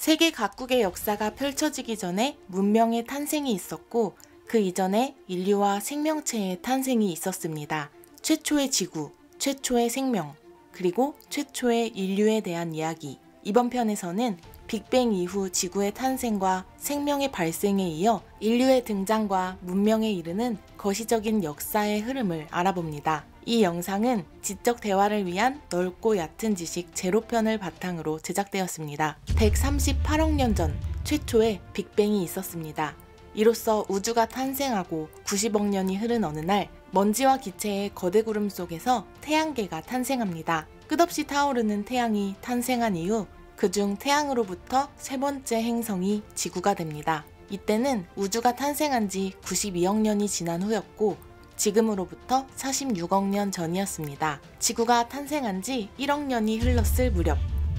세계 각국의 역사가 펼쳐지기 전에 문명의 탄생이 있었고 그 이전에 인류와 생명체의 탄생이 있었습니다. 최초의 지구, 최초의 생명, 그리고 최초의 인류에 대한 이야기. 이번 편에서는 빅뱅 이후 지구의 탄생과 생명의 발생에 이어 인류의 등장과 문명에 이르는 거시적인 역사의 흐름을 알아봅니다. 이 영상은 지적 대화를 위한 넓고 얕은 지식 제로편을 바탕으로 제작되었습니다. 138억 년 전 최초의 빅뱅이 있었습니다. 이로써 우주가 탄생하고 90억 년이 흐른 어느 날 먼지와 기체의 거대 구름 속에서 태양계가 탄생합니다. 끝없이 타오르는 태양이 탄생한 이후 그중 태양으로부터 세 번째 행성이 지구가 됩니다. 이때는 우주가 탄생한 지 92억 년이 지난 후였고 지금으로부터 46억 년 전이었습니다. 지구가 탄생한 지 1억 년이 흘렀을 무렵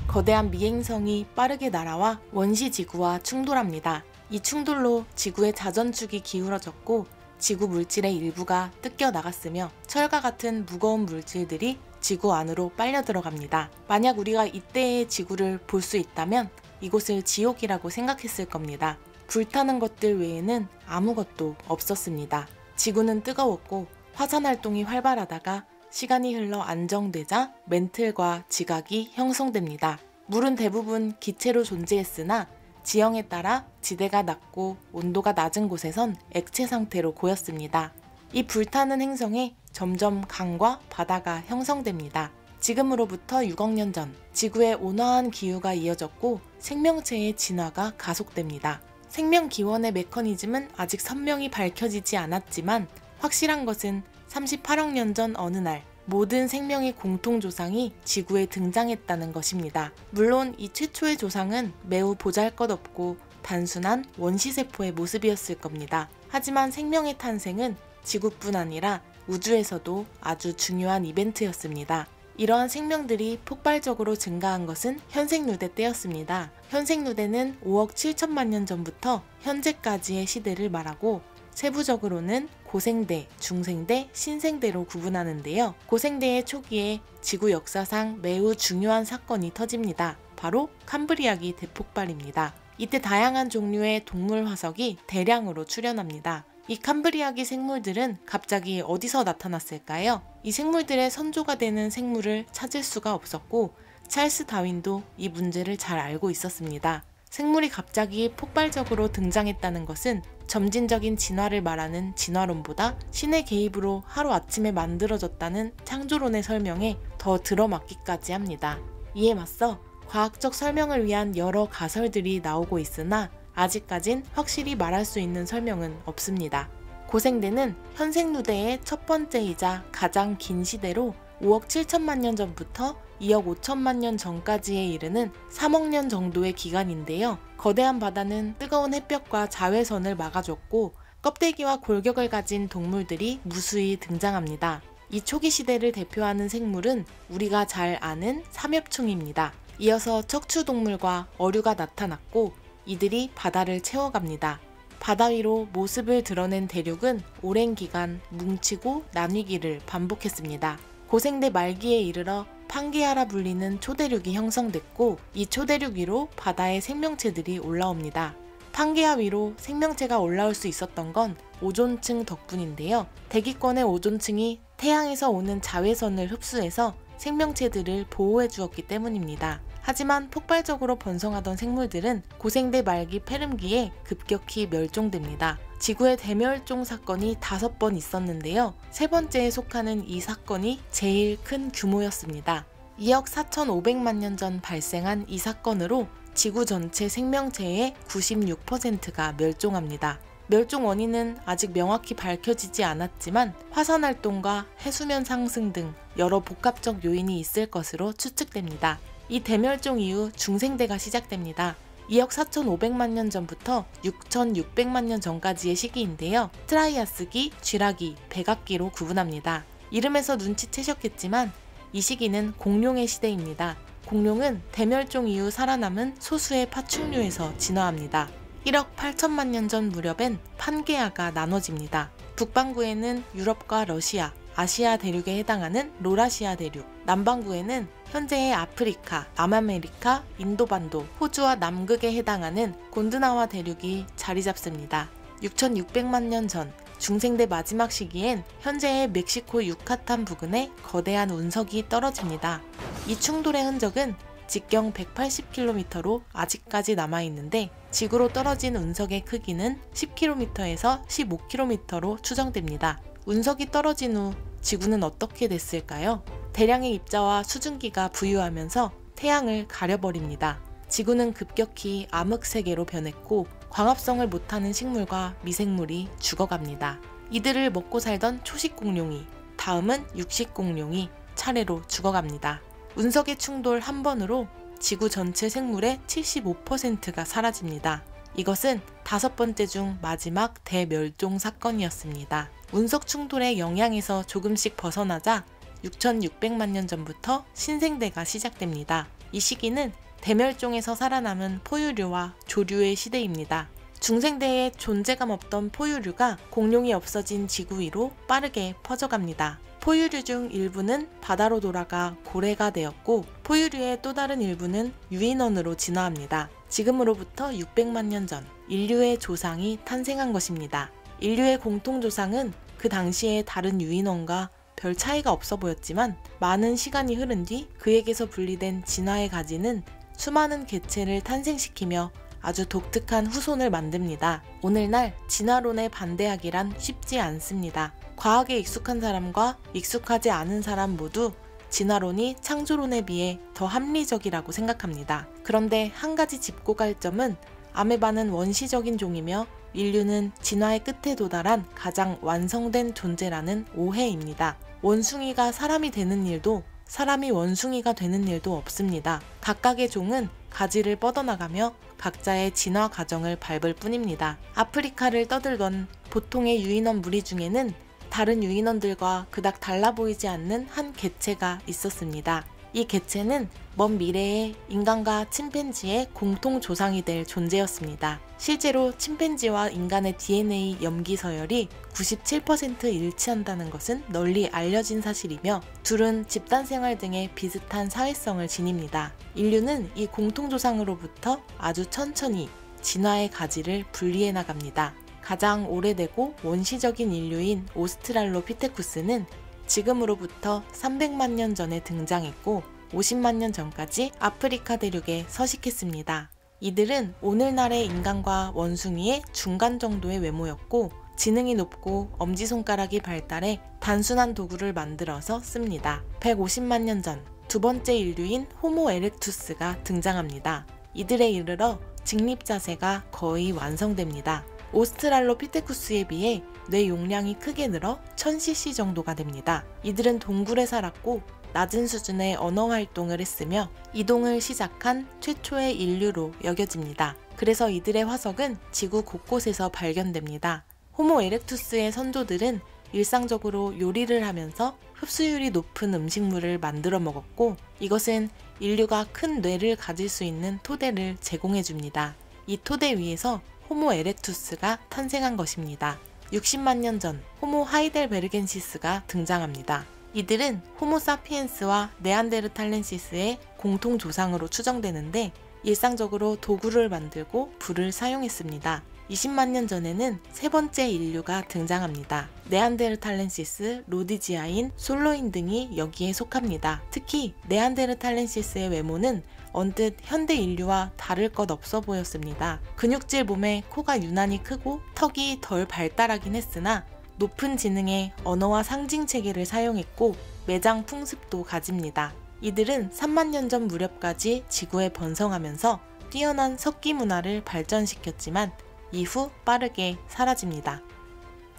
거대한 미행성이 빠르게 날아와 원시 지구와 충돌합니다. 이 충돌로 지구의 자전축이 기울어졌고 지구 물질의 일부가 뜯겨 나갔으며 철과 같은 무거운 물질들이 지구 안으로 빨려 들어갑니다. 만약 우리가 이때의 지구를 볼 수 있다면 이곳을 지옥이라고 생각했을 겁니다. 불타는 것들 외에는 아무것도 없었습니다. 지구는 뜨거웠고 화산 활동이 활발하다가 시간이 흘러 안정되자 멘틀과 지각이 형성됩니다. 물은 대부분 기체로 존재했으나 지형에 따라 지대가 낮고 온도가 낮은 곳에선 액체 상태로 고였습니다. 이 불타는 행성에 점점 강과 바다가 형성됩니다. 지금으로부터 6억 년 전 지구의 온화한 기후가 이어졌고 생명체의 진화가 가속됩니다. 생명 기원의 메커니즘은 아직 선명히 밝혀지지 않았지만 확실한 것은 38억 년 전 어느 날 모든 생명의 공통 조상이 지구에 등장했다는 것입니다. 물론 이 최초의 조상은 매우 보잘것없고 단순한 원시세포의 모습이었을 겁니다. 하지만 생명의 탄생은 지구뿐 아니라 우주에서도 아주 중요한 이벤트였습니다. 이러한 생명들이 폭발적으로 증가한 것은 현생누대 때였습니다. 현생누대는 5억 7천만 년 전부터 현재까지의 시대를 말하고 세부적으로는 고생대, 중생대, 신생대로 구분하는데요. 고생대의 초기에 지구 역사상 매우 중요한 사건이 터집니다. 바로 캄브리아기 대폭발입니다. 이때 다양한 종류의 동물 화석이 대량으로 출현합니다. 이 캄브리아기 생물들은 갑자기 어디서 나타났을까요? 이 생물들의 선조가 되는 생물을 찾을 수가 없었고 찰스 다윈도 이 문제를 잘 알고 있었습니다. 생물이 갑자기 폭발적으로 등장했다는 것은 점진적인 진화를 말하는 진화론보다 신의 개입으로 하루아침에 만들어졌다는 창조론의 설명에 더 들어맞기까지 합니다. 이에 맞서 과학적 설명을 위한 여러 가설들이 나오고 있으나 아직까진 확실히 말할 수 있는 설명은 없습니다. 고생대는 현생누대의 첫 번째이자 가장 긴 시대로 5억 7천만 년 전부터 2억 5천만 년 전까지에 이르는 3억 년 정도의 기간인데요. 거대한 바다는 뜨거운 햇볕과 자외선을 막아줬고 껍데기와 골격을 가진 동물들이 무수히 등장합니다. 이 초기 시대를 대표하는 생물은 우리가 잘 아는 삼엽충입니다. 이어서 척추동물과 어류가 나타났고 이들이 바다를 채워갑니다. 바다 위로 모습을 드러낸 대륙은 오랜 기간 뭉치고 나뉘기를 반복했습니다. 고생대 말기에 이르러 판게아라 불리는 초대륙이 형성됐고 이 초대륙 위로 바다의 생명체들이 올라옵니다. 판게아 위로 생명체가 올라올 수 있었던 건 오존층 덕분인데요. 대기권의 오존층이 태양에서 오는 자외선을 흡수해서 생명체들을 보호해 주었기 때문입니다. 하지만 폭발적으로 번성하던 생물들은 고생대 말기 페름기에 급격히 멸종됩니다. 지구의 대멸종 사건이 다섯 번 있었는데요. 세 번째에 속하는 이 사건이 제일 큰 규모였습니다. 2억 4,500만 년 전 발생한 이 사건으로 지구 전체 생명체의 96%가 멸종합니다. 멸종 원인은 아직 명확히 밝혀지지 않았지만 화산 활동과 해수면 상승 등 여러 복합적 요인이 있을 것으로 추측됩니다. 이 대멸종 이후 중생대가 시작됩니다. 2억 4,500만 년 전부터 6,600만 년 전까지의 시기인데요. 트라이아스기, 쥐라기, 백악기로 구분합니다. 이름에서 눈치채셨겠지만 이 시기는 공룡의 시대입니다. 공룡은 대멸종 이후 살아남은 소수의 파충류에서 진화합니다. 1억 8천만 년 전 무렵엔 판게아가 나눠집니다. 북반구에는 유럽과 러시아, 아시아 대륙에 해당하는 로라시아 대륙, 남반구에는 현재의 아프리카, 남아메리카, 인도반도, 호주와 남극에 해당하는 곤드나와 대륙이 자리 잡습니다. 6,600만 년 전 중생대 마지막 시기엔 현재의 멕시코 유카탄 부근에 거대한 운석이 떨어집니다. 이 충돌의 흔적은 직경 180km로 아직까지 남아있는데 지구로 떨어진 운석의 크기는 10km에서 15km로 추정됩니다. 운석이 떨어진 후 지구는 어떻게 됐을까요? 대량의 입자와 수증기가 부유하면서 태양을 가려버립니다. 지구는 급격히 암흑세계로 변했고 광합성을 못하는 식물과 미생물이 죽어갑니다. 이들을 먹고 살던 초식공룡이 다음은 육식공룡이 차례로 죽어갑니다. 운석의 충돌 한 번으로 지구 전체 생물의 75%가 사라집니다. 이것은 다섯 번째 중 마지막 대멸종 사건이었습니다. 운석 충돌의 영향에서 조금씩 벗어나자 6,600만 년 전부터 신생대가 시작됩니다. 이 시기는 대멸종에서 살아남은 포유류와 조류의 시대입니다. 중생대에 존재감 없던 포유류가 공룡이 없어진 지구 위로 빠르게 퍼져갑니다. 포유류 중 일부는 바다로 돌아가 고래가 되었고 포유류의 또 다른 일부는 유인원으로 진화합니다. 지금으로부터 600만 년 전 인류의 조상이 탄생한 것입니다. 인류의 공통조상은 그 당시에 다른 유인원과 별 차이가 없어 보였지만 많은 시간이 흐른 뒤 그에게서 분리된 진화의 가지는 수많은 개체를 탄생시키며 아주 독특한 후손을 만듭니다. 오늘날 진화론에 반대하기란 쉽지 않습니다. 과학에 익숙한 사람과 익숙하지 않은 사람 모두 진화론이 창조론에 비해 더 합리적이라고 생각합니다. 그런데 한 가지 짚고 갈 점은 아메바는 원시적인 종이며 인류는 진화의 끝에 도달한 가장 완성된 존재라는 오해입니다. 원숭이가 사람이 되는 일도 사람이 원숭이가 되는 일도 없습니다. 각각의 종은 가지를 뻗어나가며 각자의 진화 과정을 밟을 뿐입니다. 아프리카를 떠들던 보통의 유인원 무리 중에는 다른 유인원들과 그닥 달라 보이지 않는 한 개체가 있었습니다. 이 개체는 먼 미래에 인간과 침팬지의 공통 조상이 될 존재였습니다. 실제로 침팬지와 인간의 DNA 염기 서열이 97% 일치한다는 것은 널리 알려진 사실이며 둘은 집단 생활 등의 비슷한 사회성을 지닙니다. 인류는 이 공통 조상으로부터 아주 천천히 진화의 가지를 분리해 나갑니다. 가장 오래되고 원시적인 인류인 오스트랄로피테쿠스는 지금으로부터 300만 년 전에 등장했고 50만 년 전까지 아프리카 대륙에 서식했습니다. 이들은 오늘날의 인간과 원숭이의 중간 정도의 외모였고 지능이 높고 엄지손가락이 발달해 단순한 도구를 만들어서 씁니다. 150만 년 전 두 번째 인류인 호모 에렉투스가 등장합니다. 이들에 이르러 직립 자세가 거의 완성됩니다. 오스트랄로피테쿠스에 비해 뇌 용량이 크게 늘어 1000cc 정도가 됩니다. 이들은 동굴에 살았고 낮은 수준의 언어 활동을 했으며 이동을 시작한 최초의 인류로 여겨집니다. 그래서 이들의 화석은 지구 곳곳에서 발견됩니다. 호모 에렉투스의 선조들은 일상적으로 요리를 하면서 흡수율이 높은 음식물을 만들어 먹었고 이것은 인류가 큰 뇌를 가질 수 있는 토대를 제공해 줍니다. 이 토대 위에서 호모 에렉투스가 탄생한 것입니다. 60만 년 전 호모 하이델베르겐시스가 등장합니다. 이들은 호모 사피엔스와 네안데르탈렌시스의 공통 조상으로 추정되는데 일상적으로 도구를 만들고 불을 사용했습니다. 20만 년 전에는 세 번째 인류가 등장합니다. 네안데르탈렌시스, 로디지아인, 솔로인 등이 여기에 속합니다. 특히 네안데르탈렌시스의 외모는 언뜻 현대 인류와 다를 것 없어 보였습니다. 근육질 몸에 코가 유난히 크고 턱이 덜 발달하긴 했으나 높은 지능의 언어와 상징 체계를 사용했고 매장 풍습도 가집니다. 이들은 3만 년 전 무렵까지 지구에 번성하면서 뛰어난 석기 문화를 발전시켰지만 이후 빠르게 사라집니다.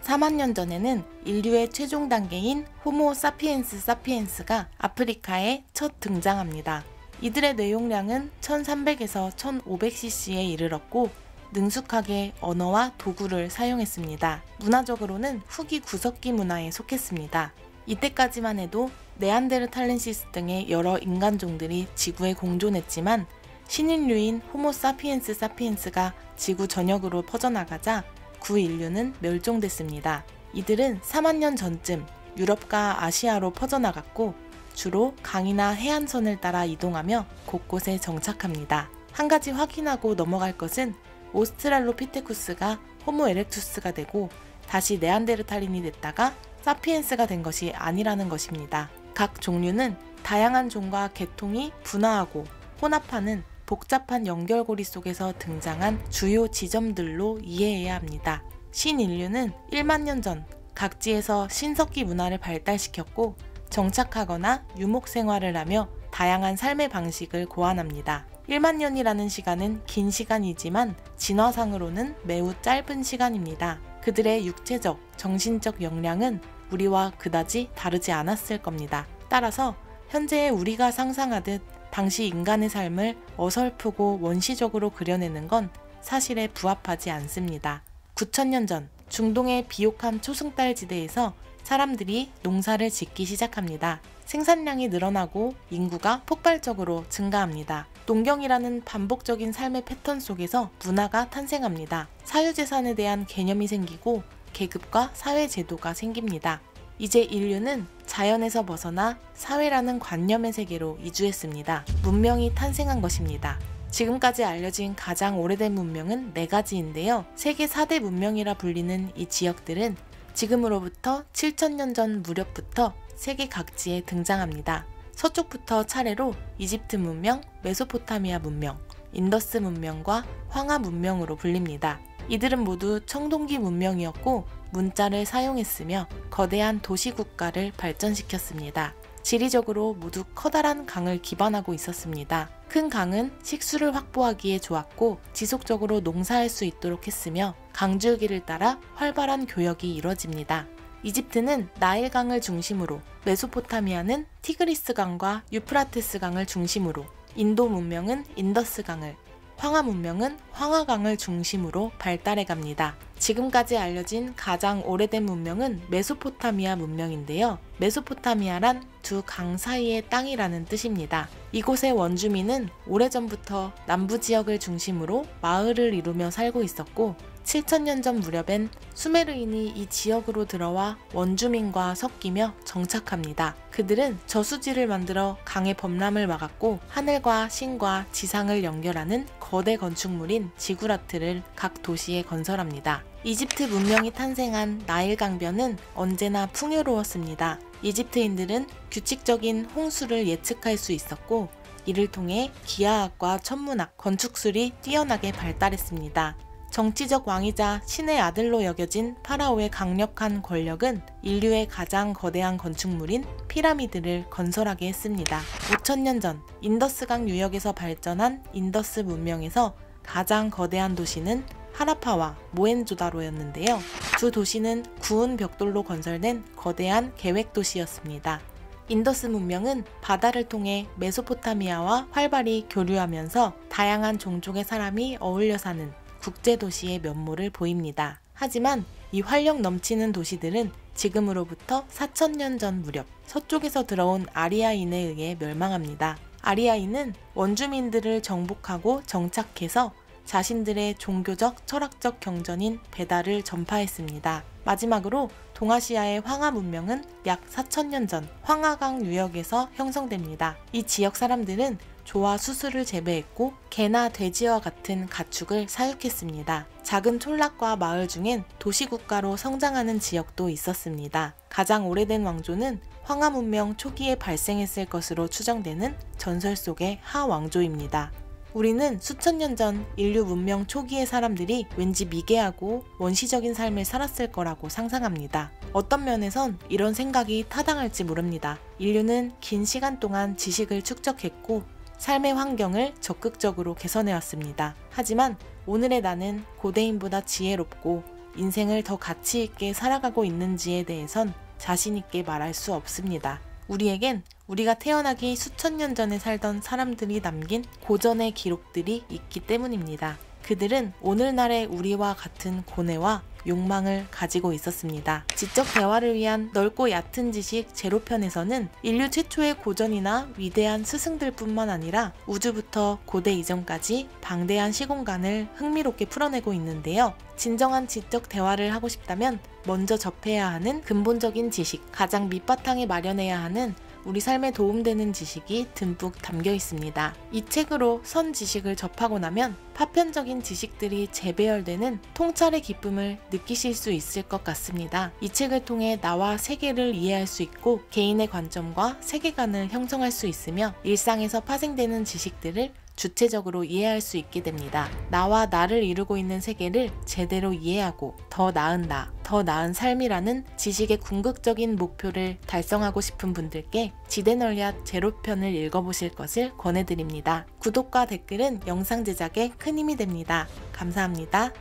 4만 년 전에는 인류의 최종 단계인 호모 사피엔스 사피엔스가 아프리카에 첫 등장합니다. 이들의 뇌용량은 1300에서 1500cc에 이르렀고 능숙하게 언어와 도구를 사용했습니다. 문화적으로는 후기 구석기 문화에 속했습니다. 이때까지만 해도 네안데르탈렌시스 등의 여러 인간종들이 지구에 공존했지만 신인류인 호모 사피엔스 사피엔스가 지구 전역으로 퍼져나가자 구인류는 멸종됐습니다. 이들은 4만 년 전쯤 유럽과 아시아로 퍼져나갔고 주로 강이나 해안선을 따라 이동하며 곳곳에 정착합니다. 한 가지 확인하고 넘어갈 것은 오스트랄로피테쿠스가 호모 에렉투스가 되고 다시 네안데르탈인이 됐다가 사피엔스가 된 것이 아니라는 것입니다. 각 종류는 다양한 종과 계통이 분화하고 혼합하는 복잡한 연결고리 속에서 등장한 주요 지점들로 이해해야 합니다. 신인류는 1만 년 전 각지에서 신석기 문화를 발달시켰고 정착하거나 유목 생활을 하며 다양한 삶의 방식을 고안합니다. 1만 년이라는 시간은 긴 시간이지만 진화상으로는 매우 짧은 시간입니다. 그들의 육체적, 정신적 역량은 우리와 그다지 다르지 않았을 겁니다. 따라서 현재의 우리가 상상하듯 당시 인간의 삶을 어설프고 원시적으로 그려내는 건 사실에 부합하지 않습니다. 9천년 전 중동의 비옥한 초승달 지대에서 사람들이 농사를 짓기 시작합니다. 생산량이 늘어나고 인구가 폭발적으로 증가합니다. 농경이라는 반복적인 삶의 패턴 속에서 문화가 탄생합니다. 사유재산에 대한 개념이 생기고 계급과 사회제도가 생깁니다. 이제 인류는 자연에서 벗어나 사회라는 관념의 세계로 이주했습니다. 문명이 탄생한 것입니다. 지금까지 알려진 가장 오래된 문명은 네 가지인데요. 세계 4대 문명이라 불리는 이 지역들은 지금으로부터 7천년 전 무렵부터 세계 각지에 등장합니다. 서쪽부터 차례로 이집트 문명, 메소포타미아 문명, 인더스 문명과 황하 문명으로 불립니다. 이들은 모두 청동기 문명이었고 문자를 사용했으며 거대한 도시국가를 발전시켰습니다. 지리적으로 모두 커다란 강을 기반하고 있었습니다. 큰 강은 식수를 확보하기에 좋았고 지속적으로 농사할 수 있도록 했으며 강줄기를 따라 활발한 교역이 이뤄집니다. 이집트는 나일강을 중심으로, 메소포타미아는 티그리스강과 유프라테스강을 중심으로, 인도 문명은 인더스강을, 황하 문명은 황하강을 중심으로 발달해 갑니다. 지금까지 알려진 가장 오래된 문명은 메소포타미아 문명인데요. 메소포타미아란 두 강 사이의 땅이라는 뜻입니다. 이곳의 원주민은 오래전부터 남부 지역을 중심으로 마을을 이루며 살고 있었고 7천년 전 무렵엔 수메르인이 이 지역으로 들어와 원주민과 섞이며 정착합니다. 그들은 저수지를 만들어 강의 범람을 막았고 하늘과 신과 지상을 연결하는 거대 건축물인 지구라트를 각 도시에 건설합니다. 이집트 문명이 탄생한 나일 강변은 언제나 풍요로웠습니다. 이집트인들은 규칙적인 홍수를 예측할 수 있었고 이를 통해 기하학과 천문학, 건축술이 뛰어나게 발달했습니다. 정치적 왕이자 신의 아들로 여겨진 파라오의 강력한 권력은 인류의 가장 거대한 건축물인 피라미드를 건설하게 했습니다. 5천년 전 인더스강 유역에서 발전한 인더스 문명에서 가장 거대한 도시는 하라파와 모헨조다로였는데요. 두 도시는 구운 벽돌로 건설된 거대한 계획 도시였습니다. 인더스 문명은 바다를 통해 메소포타미아와 활발히 교류하면서 다양한 종족의 사람이 어울려 사는 국제도시의 면모를 보입니다. 하지만 이 활력 넘치는 도시들은 지금으로부터 4천년 전 무렵 서쪽에서 들어온 아리아인에 의해 멸망합니다. 아리아인은 원주민들을 정복하고 정착해서 자신들의 종교적, 철학적 경전인 배달을 전파했습니다. 마지막으로 동아시아의 황하 문명은 약 4천년 전 황하강 유역에서 형성됩니다. 이 지역 사람들은 조와 수수를 재배했고 개나 돼지와 같은 가축을 사육했습니다. 작은 촌락과 마을 중엔 도시국가로 성장하는 지역도 있었습니다. 가장 오래된 왕조는 황하 문명 초기에 발생했을 것으로 추정되는 전설 속의 하 왕조입니다. 우리는 수천 년 전 인류 문명 초기의 사람들이 왠지 미개하고 원시적인 삶을 살았을 거라고 상상합니다. 어떤 면에선 이런 생각이 타당할지 모릅니다. 인류는 긴 시간 동안 지식을 축적했고 삶의 환경을 적극적으로 개선해 왔습니다. 하지만 오늘의 나는 고대인보다 지혜롭고 인생을 더 가치 있게 살아가고 있는지에 대해선 자신 있게 말할 수 없습니다. 우리에겐 우리가 태어나기 수천 년 전에 살던 사람들이 남긴 고전의 기록들이 있기 때문입니다. 그들은 오늘날의 우리와 같은 고뇌와 욕망을 가지고 있었습니다. 지적 대화를 위한 넓고 얕은 지식 제로편에서는 인류 최초의 고전이나 위대한 스승들 뿐만 아니라 우주부터 고대 이전까지 방대한 시공간을 흥미롭게 풀어내고 있는데요. 진정한 지적 대화를 하고 싶다면 먼저 접해야 하는 근본적인 지식, 가장 밑바탕에 마련해야 하는 우리 삶에 도움되는 지식이 듬뿍 담겨 있습니다. 이 책으로 선 지식을 접하고 나면 파편적인 지식들이 재배열되는 통찰의 기쁨을 느끼실 수 있을 것 같습니다. 이 책을 통해 나와 세계를 이해할 수 있고 개인의 관점과 세계관을 형성할 수 있으며 일상에서 파생되는 지식들을 주체적으로 이해할 수 있게 됩니다. 나와 나를 이루고 있는 세계를 제대로 이해하고 더 나은 나, 더 나은 삶이라는 지식의 궁극적인 목표를 달성하고 싶은 분들께 지대널리앗 제로편을 읽어보실 것을 권해드립니다. 구독과 댓글은 영상 제작에 큰 힘이 됩니다. 감사합니다.